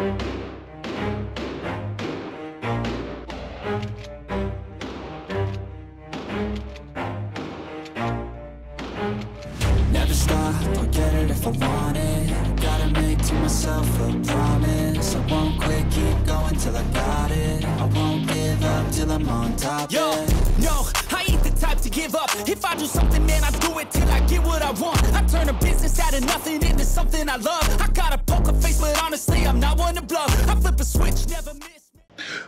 Never stop, I'll get it if I want it Gotta make to myself a promise I won't quit, keep going till I got it I won't give up till I'm on top, Yo, yeah no, I ain't the type to give up. If I do something, man, I do it till I get what I want. I turn a business out of nothing into something I love. I got a poker face, but honestly, I'm not I flip a switch, never miss.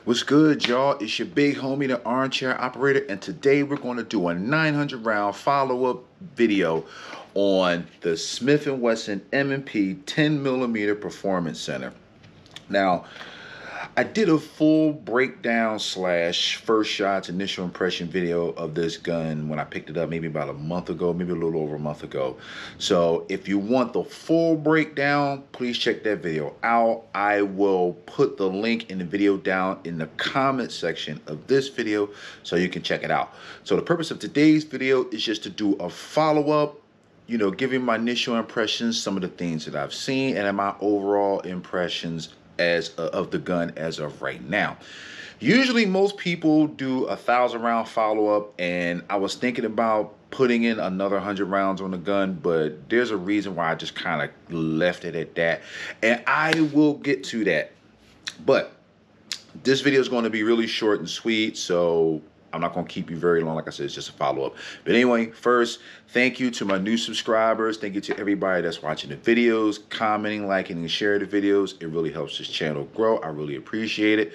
What's good, y'all? It's your big homie, the armchair operator, and today we're going to do a 900 round follow-up video on the Smith & Wesson M&P 10 millimeter Performance Center. Now, I did a full breakdown slash first shots initial impression video of this gun when I picked it up maybe about a month ago, maybe a little over a month ago. So if you want the full breakdown, please check that video out. I will put the link in the video down in the comment section of this video so you can check it out. So the purpose of today's video is just to do a follow-up you know, giving my initial impressions, some of the things that I've seen, and my overall impressions as uh, of the gun as of right now. Usually, most people do a thousand round follow up, and I was thinking about putting in another hundred rounds on the gun, but there's a reason why I just kind of left it at that, and I will get to that. But this video is going to be really short and sweet, so I'm not going to keep you very long. Like I said, it's just a follow-up. But anyway, first, thank you to my new subscribers. Thank you to everybody that's watching the videos, commenting, liking, and sharing the videos. It really helps this channel grow. I really appreciate it.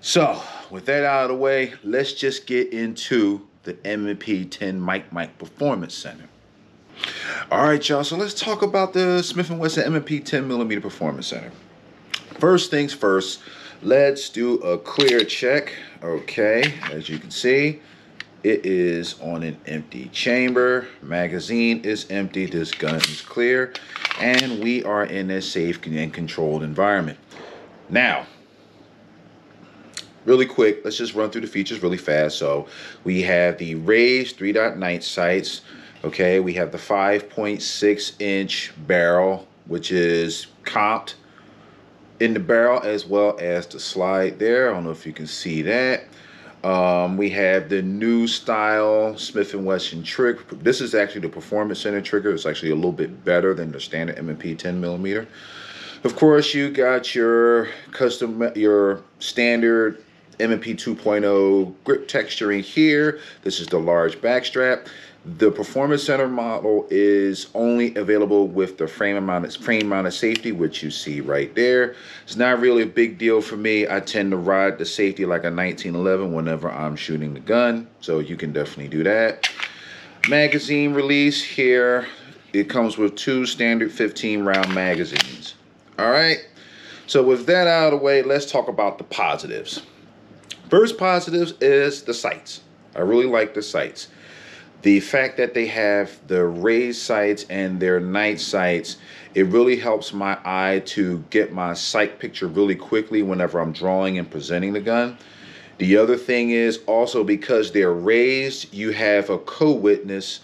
So, with that out of the way, let's just get into the M&P 10 Mike Mike Performance Center. All right, y'all. So let's talk about the Smith & Wesson M&P 10 millimeter Performance Center. First things first, let's do a clear check. Okay, as you can see, it is on an empty chamber. Magazine is empty. This gun is clear. And we are in a safe and controlled environment. Now, really quick, let's just run through the features really fast. So we have the raised 3-dot night sights. Okay, we have the 5.6 inch barrel, which is comped in the barrel as well as the slide there. I don't know if you can see that. Um, we have the new style Smith & Wesson trick. This is actually the Performance Center trigger. It's actually a little bit better than the standard M&P 10 millimeter. Of course, you got your custom, your standard M&P 2.0 grip texturing here. This is the large backstrap. The Performance Center model is only available with the frame mounted frame mounted safety, which you see right there. It's not really a big deal for me. I tend to ride the safety like a 1911 whenever I'm shooting the gun, so you can definitely do that. Magazine release here. It comes with two standard 15 round magazines. All right. So with that out of the way, let's talk about the positives. First positives is the sights. I really like the sights the fact that they have the raised sights and their night sights it really helps my eye to get my sight picture really quickly whenever I'm drawing and presenting the gun. The other thing is also because they're raised, you have a co-witness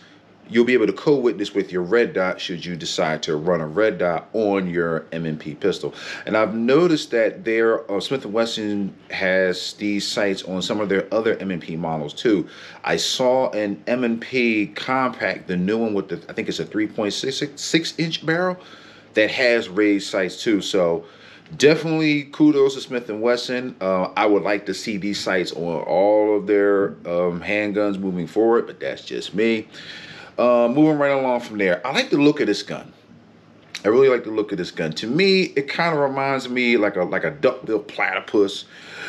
you'll be able to co-witness with your red dot should you decide to run a red dot on your M&P pistol. And I've noticed that there, uh, Smith & Wesson has these sights on some of their other M&P models too. I saw an M&P compact, the new one with the, I think it's a 3.66 inch barrel that has raised sights too. So definitely kudos to Smith & Wesson. Uh, I would like to see these sights on all of their um, handguns moving forward, but that's just me. Uh, moving right along from there, I like the look of this gun. I really like the look of this gun. To me, it kind of reminds me like a like a duckbill platypus.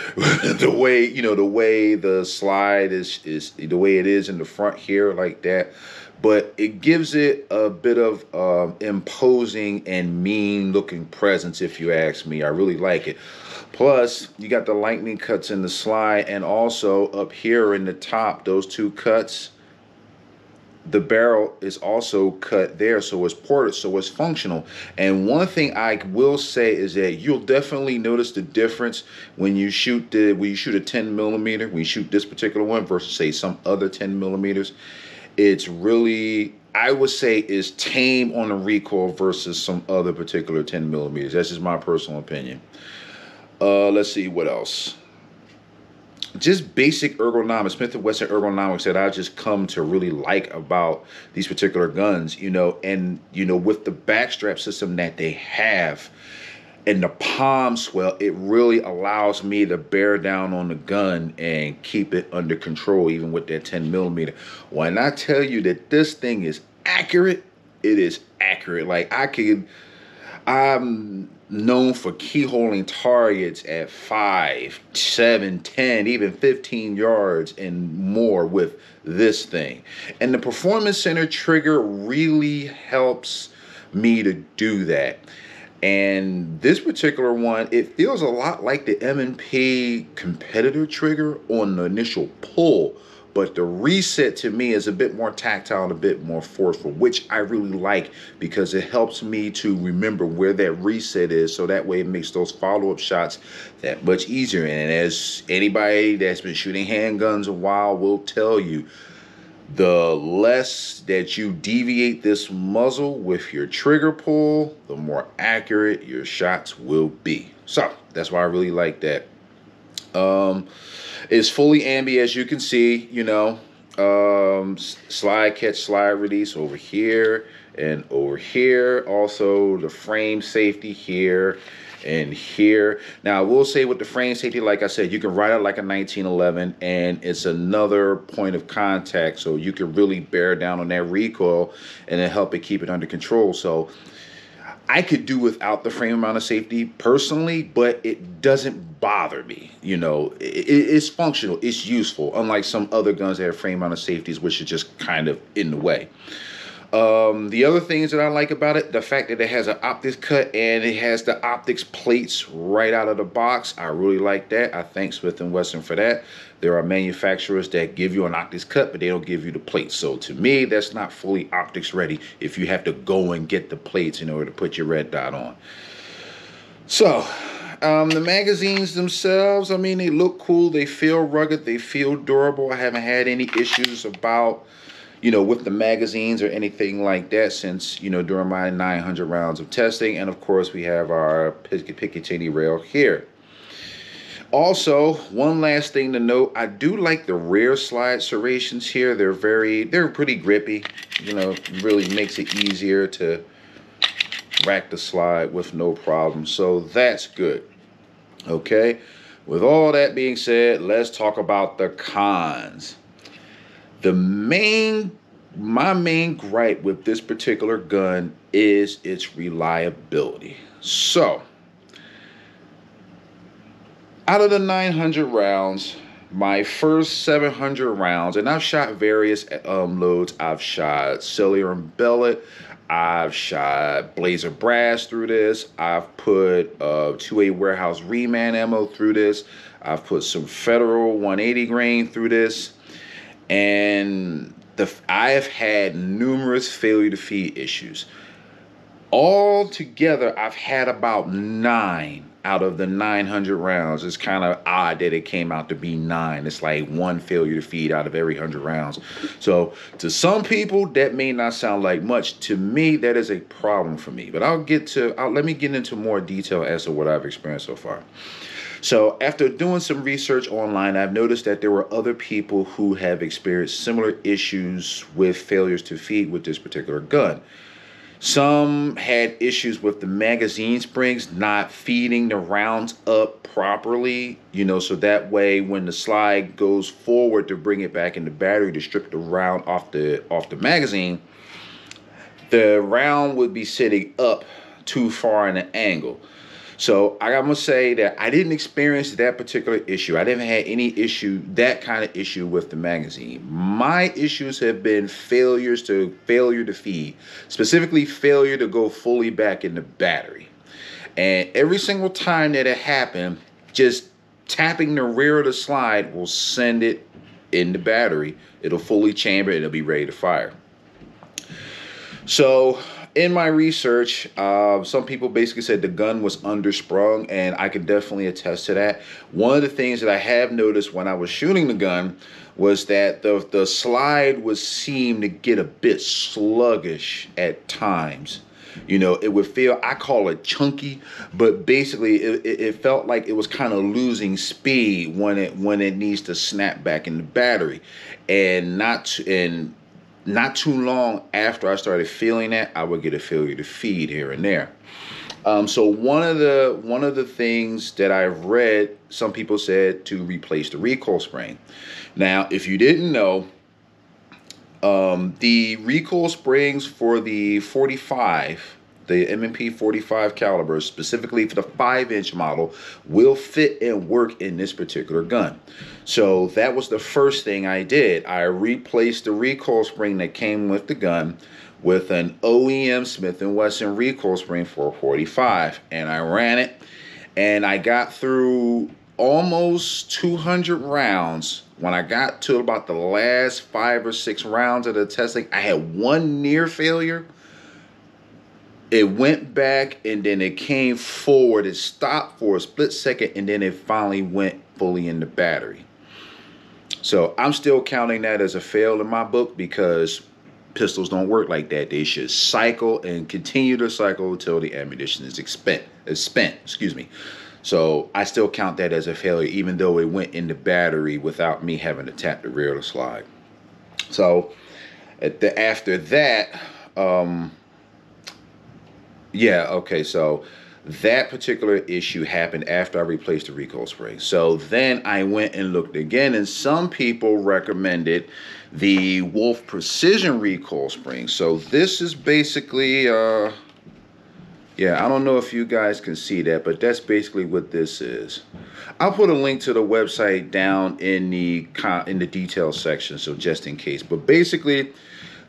the way you know the way the slide is is the way it is in the front here like that but it gives it a bit of uh, imposing and mean looking presence if you ask me i really like it plus you got the lightning cuts in the slide and also up here in the top those two cuts the barrel is also cut there so it's ported so it's functional and one thing i will say is that you'll definitely notice the difference when you shoot the when you shoot a 10 millimeter when you shoot this particular one versus say some other 10 millimeters it's really I would say is tame on the recoil versus some other particular 10 millimeters. That's just my personal opinion. Uh, let's see what else. Just basic ergonomics, Smith & Wesson ergonomics that I just come to really like about these particular guns, you know, and you know with the backstrap system that they have, and the palm swell, it really allows me to bear down on the gun and keep it under control, even with that 10 millimeter. When I tell you that this thing is accurate, it is accurate. Like I could, I'm known for keyholing targets at five, seven, 10, even 15 yards and more with this thing. And the Performance Center trigger really helps me to do that. And this particular one, it feels a lot like the M&P competitor trigger on the initial pull, but the reset to me is a bit more tactile and a bit more forceful, which I really like because it helps me to remember where that reset is. So that way it makes those follow-up shots that much easier. And as anybody that's been shooting handguns a while will tell you, the less that you deviate this muzzle with your trigger pull, the more accurate your shots will be. So that's why I really like that. Um, it's fully ambi as you can see, you know, um, slide catch slide release over here and over here. Also the frame safety here and here. Now, I will say with the frame safety, like I said, you can ride it like a 1911, and it's another point of contact, so you can really bear down on that recoil and help it keep it under control. So I could do without the frame amount of safety personally, but it doesn't bother me. You know, it, it's functional, it's useful, unlike some other guns that have frame amount of safeties, which are just kind of in the way. Um, the other things that I like about it, the fact that it has an optics cut and it has the optics plates right out of the box. I really like that. I thank Smith & Wesson for that. There are manufacturers that give you an optics cut, but they don't give you the plates. So to me, that's not fully optics ready if you have to go and get the plates in order to put your red dot on. So, um, the magazines themselves, I mean, they look cool. They feel rugged. They feel durable. I haven't had any issues about you know, with the magazines or anything like that since, you know, during my 900 rounds of testing. And of course, we have our Picatinny rail here. Also, one last thing to note, I do like the rear slide serrations here. They're very, they're pretty grippy. You know, really makes it easier to rack the slide with no problem. So that's good. Okay. With all that being said, let's talk about the cons. The main, my main gripe with this particular gun is its reliability. So, out of the 900 rounds, my first 700 rounds, and I've shot various um, loads. I've shot Sellier and Bellot. I've shot Blazer Brass through this. I've put uh, 2A warehouse reman ammo through this. I've put some Federal 180 grain through this and the I have had numerous failure to feed issues. All together, I've had about nine out of the 900 rounds. It's kind of odd that it came out to be nine. It's like one failure to feed out of every 100 rounds. So to some people, that may not sound like much. To me, that is a problem for me. But I'll get to, I'll, let me get into more detail as to what I've experienced so far. So after doing some research online, I've noticed that there were other people who have experienced similar issues with failures to feed with this particular gun. Some had issues with the magazine springs not feeding the rounds up properly, you know, so that way when the slide goes forward to bring it back in the battery to strip the round off the off the magazine, the round would be sitting up too far in an angle. So i'm gonna say that I didn't experience that particular issue. I didn't have any issue, that kind of issue with the magazine. My issues have been failures to failure to feed, specifically failure to go fully back in the battery. And every single time that it happened, just tapping the rear of the slide will send it in the battery. It'll fully chamber, it'll be ready to fire. So in my research, uh, some people basically said the gun was undersprung, and I can definitely attest to that. One of the things that I have noticed when I was shooting the gun was that the the slide was seem to get a bit sluggish at times. You know, it would feel I call it chunky, but basically it, it, it felt like it was kind of losing speed when it when it needs to snap back in the battery, and not and not too long after I started feeling that, I would get a failure to feed here and there. Um, so one of the one of the things that I've read, some people said to replace the recoil spring. Now, if you didn't know, um, the recoil springs for the 45 the M&P 45 caliber, specifically for the 5 inch model, will fit and work in this particular gun. So that was the first thing I did. I replaced the recoil spring that came with the gun with an OEM Smith & Wesson recoil spring for 45 and I ran it and I got through almost 200 rounds when I got to about the last five or six rounds of the testing, I had one near failure it went back and then it came forward. It stopped for a split second and then it finally went fully in the battery. So I'm still counting that as a fail in my book because pistols don't work like that. They should cycle and continue to cycle until the ammunition is spent. Is spent. Excuse me. So I still count that as a failure, even though it went in the battery without me having to tap the rear of the slide. So the, after that, um, yeah, okay, so that particular issue happened after I replaced the recoil spring. So then I went and looked again, and some people recommended the Wolff Precision recoil spring. So this is basically, uh, yeah, I don't know if you guys can see that, but that's basically what this is. I'll put a link to the website down in the in the details section, so just in case. But basically,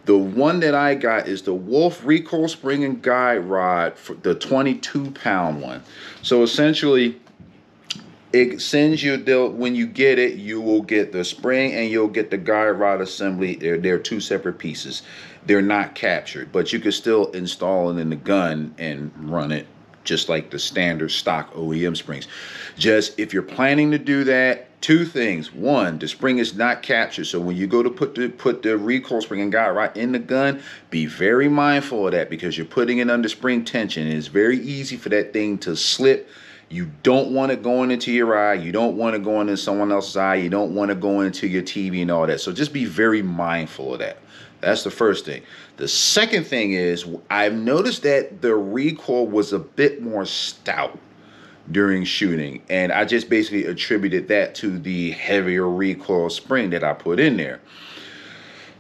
the one that I got is the Wolff Recoil Spring and Guide Rod, for the 22 pound one. So essentially, it sends you the when you get it, you will get the spring and you'll get the guide rod assembly. They're they're two separate pieces. They're not captured, but you can still install it in the gun and run it just like the standard stock OEM springs. Just if you're planning to do that, two things. One, the spring is not captured. So when you go to put the put the recoil spring and guide right in the gun, be very mindful of that because you're putting it under spring tension. it's very easy for that thing to slip. You don't want it going into your eye. You don't want it going into someone else's eye. You don't want it going into your TV and all that. So just be very mindful of that. That's the first thing. The second thing is I've noticed that the recoil was a bit more stout during shooting. And I just basically attributed that to the heavier recoil spring that I put in there.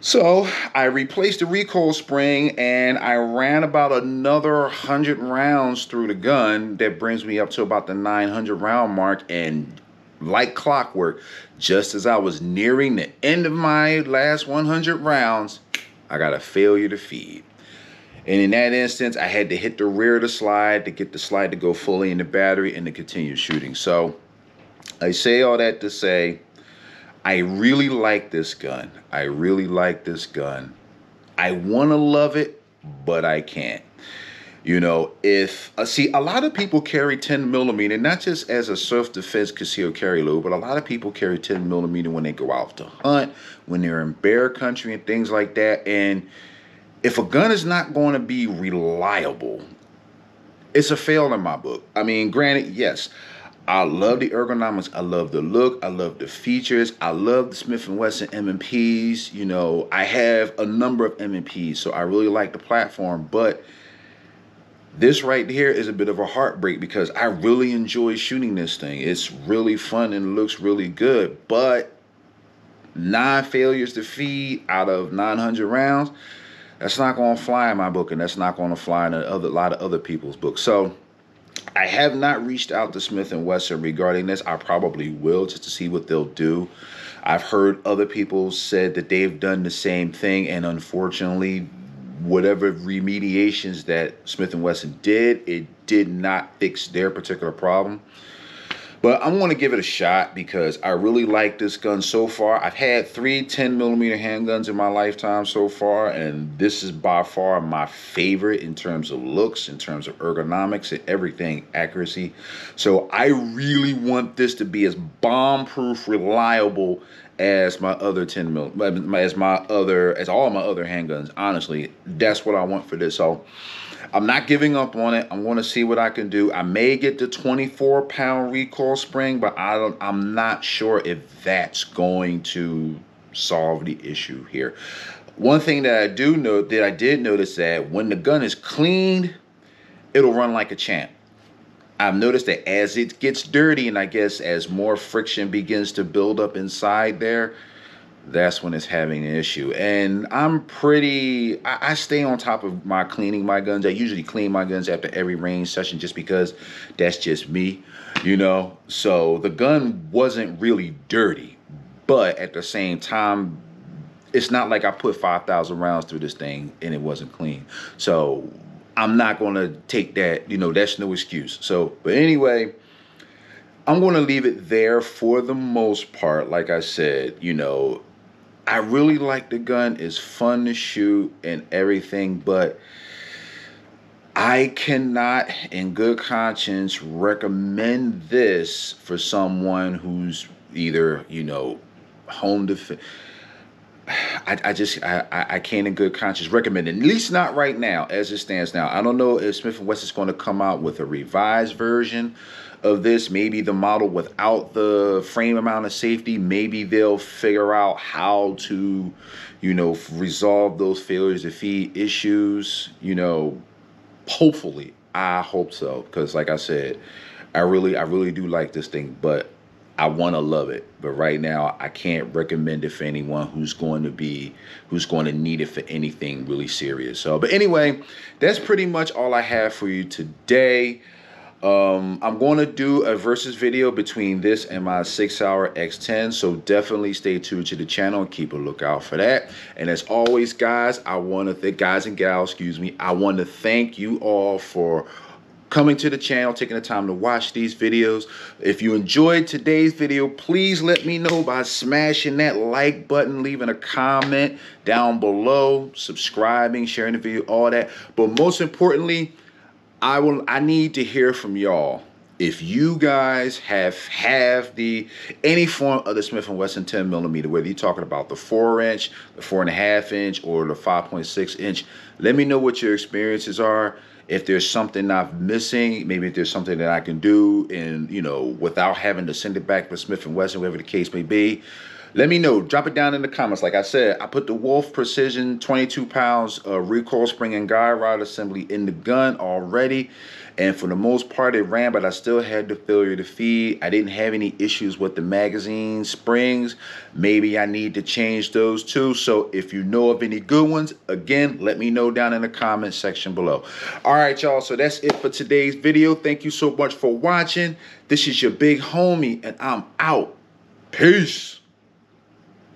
So I replaced the recoil spring and I ran about another 100 rounds through the gun. That brings me up to about the 900 round mark. And like clockwork, just as I was nearing the end of my last 100 rounds, I got a failure to feed. And in that instance, I had to hit the rear of the slide to get the slide to go fully in the battery and to continue shooting. So I say all that to say, I really like this gun. I really like this gun. I want to love it, but I can't. You know, if uh, see, a lot of people carry 10 millimeter, not just as a self-defense concealed carry load, but a lot of people carry 10 millimeter when they go out to hunt, when they're in bear country and things like that. And if a gun is not going to be reliable, it's a fail in my book. I mean, granted, yes, I love the ergonomics. I love the look. I love the features. I love the Smith & Wesson M&Ps. You know, I have a number of M&Ps, so I really like the platform. But this right here is a bit of a heartbreak because I really enjoy shooting this thing. It's really fun and looks really good. But nine failures to feed out of 900 rounds – that's not going to fly in my book, and that's not going to fly in a, other, lot of other people's books. So I have not reached out to Smith and Wesson regarding this. I probably will just to see what they'll do. I've heard other people said that they've done the same thing, and unfortunately, whatever remediations that Smith and Wesson did, it did not fix their particular problem. But I'm going to give it a shot because I really like this gun so far. I've had three 10 millimeter handguns in my lifetime so far, and this is by far my favorite in terms of looks, in terms of ergonomics, and everything, accuracy. So I really want this to be as bomb proof, reliable as my other 10 mil, as my other, as all my other handguns. Honestly, that's what I want for this. So I'm not giving up on it. I'm going to see what I can do. I may get the 24 pound recoil spring, but I don't. I'm not sure if that's going to solve the issue here. One thing that I do note that I did notice that when the gun is cleaned, it'll run like a champ. I've noticed that as it gets dirty, and I guess as more friction begins to build up inside there, that's when it's having an issue. And I'm pretty, I, I, stay on top of my cleaning my guns. I usually clean my guns after every range session just because that's just me, you know? So the gun wasn't really dirty, but at the same time, it's not like I put 5,000 rounds through this thing and it wasn't clean. So I'm not going to take that, you know, that's no excuse. So, but anyway, I'm going to leave it there for the most part. Like I said, you know, I really like the gun. It's fun to shoot and everything, but I cannot, in good conscience, recommend this for someone who's either, you know, home defense. I, I just I, I can't in good conscience recommend it. At least not right now, as it stands now. I don't know if Smith and Wesson is going to come out with a revised version of this, maybe the model without the frame amount of safety, maybe they'll figure out how to, you know, resolve those failures feed issues, you know, hopefully. I hope so because like I said, I really I really do like this thing, but I want to love it, but right now I can't recommend it for anyone who's going to be who's going to need it for anything really serious. So, but anyway, that's pretty much all I have for you today. Um, I'm going to do a versus video between this and my SIG Sauer X10, so definitely stay tuned to the channel and keep a lookout for that. And as always, guys, I want to thank guys and gals, excuse me, I want to thank you all for coming to the channel, taking the time to watch these videos. If you enjoyed today's video, please let me know by smashing that like button, leaving a comment down below, subscribing, sharing the video, all that. But most importantly, I will I need to hear from y'all if you guys have have the any form of the Smith & Wesson 10 millimeter, whether you're talking about the four inch, the four and a half inch, or the 5.6 inch, let me know what your experiences are. If there's something I'm missing, maybe if there's something that I can do, and you know, without having to send it back to Smith & Wesson, whatever the case may be. Let me know. Drop it down in the comments. Like I said, I put the Wolff Precision 22 pounds uh, recoil spring and guide rod assembly in the gun already. And for the most part, it ran, but I still had the failure to feed. I didn't have any issues with the magazine springs. Maybe I need to change those too. So if you know of any good ones, again, let me know down in the comments section below. All right, y'all. So that's it for today's video. Thank you so much for watching. This is your big homie, and I'm out. Peace.